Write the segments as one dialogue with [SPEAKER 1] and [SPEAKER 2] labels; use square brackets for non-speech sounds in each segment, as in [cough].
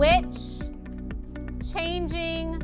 [SPEAKER 1] which changing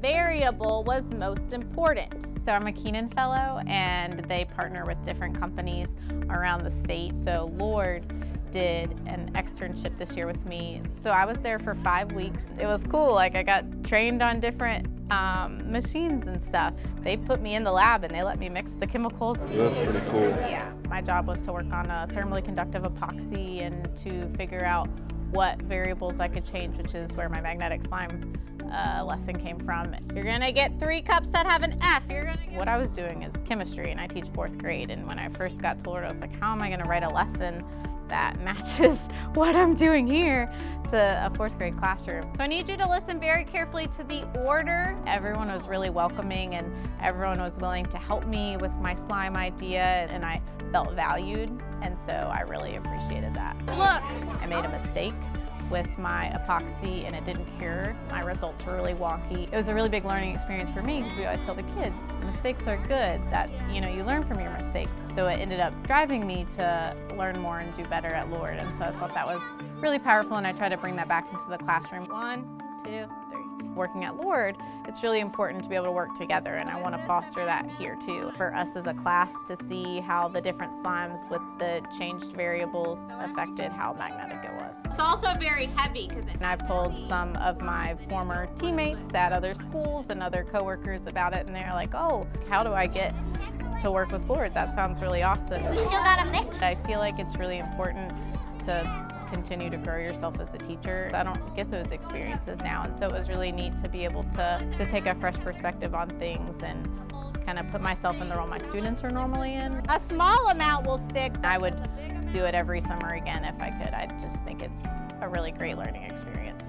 [SPEAKER 1] variable was most important. So I'm a Kenan Fellow and they partner with different companies around the state. So Lord did an externship this year with me. So I was there for five weeks. It was cool. Like I got trained on different um, machines and stuff. They put me in the lab and they let me mix the chemicals.
[SPEAKER 2] That's pretty cool.
[SPEAKER 1] Yeah. My job was to work on a thermally conductive epoxy and to figure out what variables I could change, which is where my magnetic slime uh, lesson came from. You're gonna get three cups that have an F. You're gonna what I was doing is chemistry, and I teach fourth grade. And when I first got to Lord, I was like, how am I gonna write a lesson that [laughs] matches what I'm doing here to a fourth grade classroom. So I need you to listen very carefully to the order. Everyone was really welcoming and everyone was willing to help me with my slime idea and I felt valued and so I really appreciated that. Look, made a mistake with my epoxy and it didn't cure. My results were really wonky. It was a really big learning experience for me because we always tell the kids, mistakes are good, that you know, you learn from your mistakes. So it ended up driving me to learn more and do better at Lord. And so I thought that was really powerful and I try to bring that back into the classroom. One, two, working at Lord, it's really important to be able to work together and I want to foster that here too. For us as a class to see how the different slimes with the changed variables affected how magnetic it was. It's also very heavy because And I've told some of my former teammates at other schools and other coworkers about it and they're like, oh, how do I get to work with Lord? That sounds really awesome.
[SPEAKER 3] We still got a mix.
[SPEAKER 1] I feel like it's really important to continue to grow yourself as a teacher. I don't get those experiences now, and so it was really neat to be able to, to take a fresh perspective on things and kind of put myself in the role my students are normally in. A small amount will stick. I would do it every summer again if I could. I just think it's a really great learning experience.